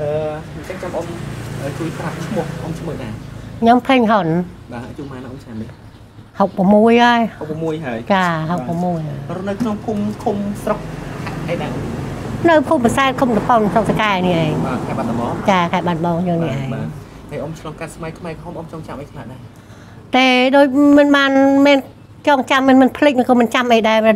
អឺអញ្ចឹងចាំអ៊ំជួយប្រាប់ឈ្មោះអ៊ំឈ្មោះណាខ្ញុំភេងហុនបាទជួម៉ានអ៊ំឆ្នាំនេះ66ហើយ66ហើយចារស់នៅក្នុងភូមិឃុំស្រុកអីដែរ66នៅភូមិប្រាសាទឃុំតប៉ុនស្រុកសកែនេះឯងបាទខេត្តបាត់ដំបងចាខេត្តបាត់ដំបងយើងនេះឯងបាទហើយអ៊ំឆ្លងកាត់ស្មៃខ្មែរក្រហមអ៊ំចង់ចាំអីខ្លះដែរតែដូចមិនបានមានចង់ចាំមិនមិនភ្លេចមិនក៏មិនចាំអីដែរទៅ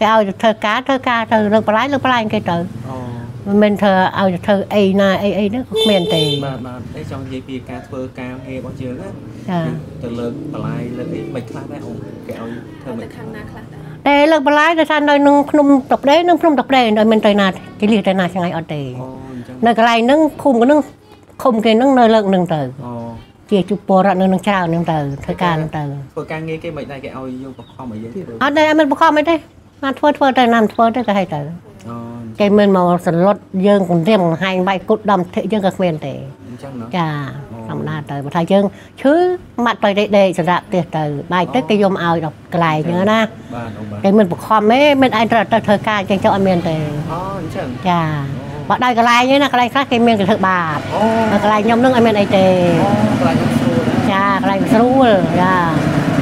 គេឲ្យទៅធ្វើការធ្វើការទៅលើកបន្លាយលើកបន្លាយគេទៅអូ មិនមែនធ្វើឲ្យទៅធ្វើអីណាអីអីហ្នឹងក៏គ្មានទេបាទបាទអីចង់និយាយពីការធ្វើការងាររបស់យើងណាចាទៅលើកបន្លាយលើកអីមិនខ្លះដែរអ៊ំគេឲ្យធ្វើមិនទៅខាងណាខ្លះដែរតែលើកបន្លាយទៅថានៅក្នុងភ្នំតប្រេនឹងភ្នំតប្រេដោយមិនទៅណាគេលះទៅណាឆ្ងាយអត់ទេអូអញ្ចឹងនៅកន្លែងហ្នឹងភូមិហ្នឹងឃុំគេហ្នឹងនៅលើកហ្នឹងទៅអូជាជពលរដ្ឋនៅនឹងច្រើនហ្នឹងទៅធ្វើការហ្នឹងទៅធ្វើការងារគេមិនដែរគេឲ្យយើងបង្ខំឲ្យយើងធ្វើអត់ដែរអត់មានបង្ខំអីទេមកធ្វើធ្វើទៅណាធ្វើទៅក៏ឲ្យទៅអូ គេមិនមកសន្លត់យើងគំរាមបង្ហាញវាយគុតដំធិយើងក៏គ្មានទេអញ្ចឹងណោះចាធម្មតាទៅបើថាយើងឈឺម៉ាត់ទៅដេកដេកសម្រាប់ផ្ទះទៅបាយទឹកគេយកមកឲ្យដល់កន្លែងហ្នឹងណាបាទអូបាទគេមិនបង្ខំទេមិនឯងត្រូវទៅធ្វើការចឹងទៅអត់មានទេអូអញ្ចឹងចាបើដោយកន្លែងហ្នឹងណាកន្លែងខ្លះគេមានគេធ្វើបាបអូហើយកន្លែងខ្ញុំហ្នឹងអត់មានអីទេកន្លែងខ្ញុំស្រួលណាចាកន្លែងស្រួលចា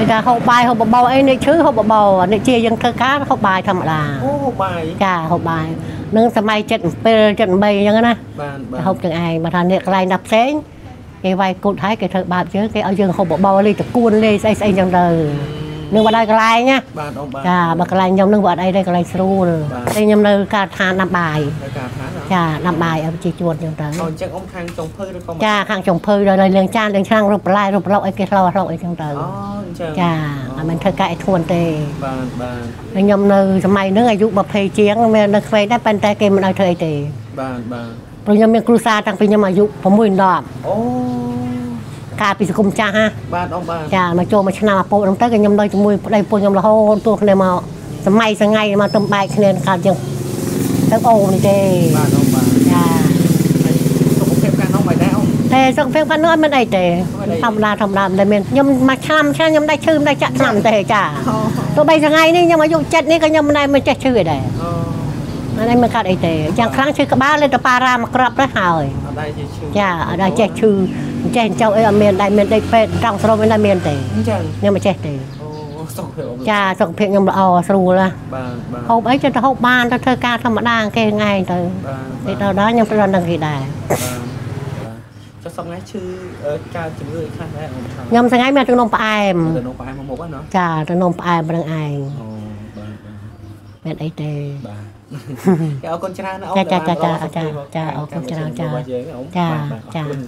គេថាហូបបាយហូបបបោអីនេះឈឺហូបបបោនេះជាយើងធ្វើការហូបបាយធម្មតាអូបាយចាហូបបាយនឹងសម័យ77 78អញ្ចឹងណាបានបាទហូបទាំងឯងបើថានេះកន្លែងណាផ្សេងគេវាយគុតហើយគេធ្វើបាបយើងគេឲ្យយើងហូបបបោលេខតគួនលេខស្អីស្អីអញ្ចឹងទៅនឹងមកដល់កន្លែងណាបាទអូបាទចាបើកន្លែងខ្ញុំនឹងវាអត់អីទេកន្លែងស្រួលបាទតែខ្ញុំនៅការដ្ឋានដាំបាយទៅការឋានណា ចាដាំបាយឲ្យប្រជាជនអញ្ចឹងទៅអូអញ្ចឹងអ៊ំខាងចុងភៅឬក៏ចាខាងចុងភៅដល់លាងចានលាងឆ្នាំងរូបបន្លែរូបប្លុកអីគេឆ្លោះឆ្លោះអីចឹងទៅអូអញ្ចឹងចាអត់មែនធ្វើការឲ្យធ្ងន់ទេបាទបាទហើយខ្ញុំនៅសម័យហ្នឹងអាយុ20ជាងមាននៅក្មេងដែរប៉ុន្តែគេមិនឲ្យធ្វើអីទេបាទបាទព្រោះខ្ញុំមានគ្រូសាតាំងពីខ្ញុំអាយុ6 10អូកាលពីសង្គមចាស់ហ่ะបាទអ៊ំបាទចាមកចូលមួយឆ្នាំអាពោហ្នឹងទៅក៏ខ្ញុំនៅជាមួយប្តីពួកខ្ញុំរហូតទោះគ្នាមកសម័យសងៃមកទំបែកគ្នាកាលចឹង ទៅអូមនេះទេបាទអូមបាទចាសុខភាពខាងនោះមិនដែរអូមតែសុខភាពខាងនោះអត់មានអីទេធម្មតាធម្មតាមិនដែរមានខ្ញុំមួយឆ្នាំឆ្នាំខ្ញុំដែរឈឺមិនដែរចាក់ថ្នាំទេចាទោះបីថ្ងៃនេះខ្ញុំអាយុ7នេះក៏ខ្ញុំមិនដែរមិនចេះឈឺដែរអូអត់មានកាត់អីទេយ៉ាងខ្លាំងឈឺក្បាលលើតប៉ារ៉ាមកក្របទៅហើយអត់ដែរចេះឈឺចាអត់ដែរចេះឈឺចេះចៅអីអត់មានដែរមានដេកពេទ្យត្រង់ស្រុកមិនដែរមានទេអញ្ចឹងខ្ញុំមិនចេះទេ សុខភាពអ៊ំចាសុខភាពខ្ញុំល្អស្រួលណាបាទបាទហូបអីចិត្តទៅហូបបានទៅធ្វើការធម្មតាគេថ្ងៃទៅបាទគេទៅដល់ខ្ញុំប្រដៅនឹងគេដែរចុះសប្ងៃឈឺកើតជំងឺអីខ្លះដែរអ៊ំថាខ្ញុំសងៃមានទឹកនំផ្អែមទៅនោះប្រហែលមកមុខហ្នឹងចាទឹកនំផ្អែមប្រឹងឯងអូបាទមានអីទេបាទគេអរគុណច្រើនណាអ៊ំចាចាចាចាចាចាអរគុណច្រើនចារបស់យើងអ៊ំចាបាទបាទចាអរគុណ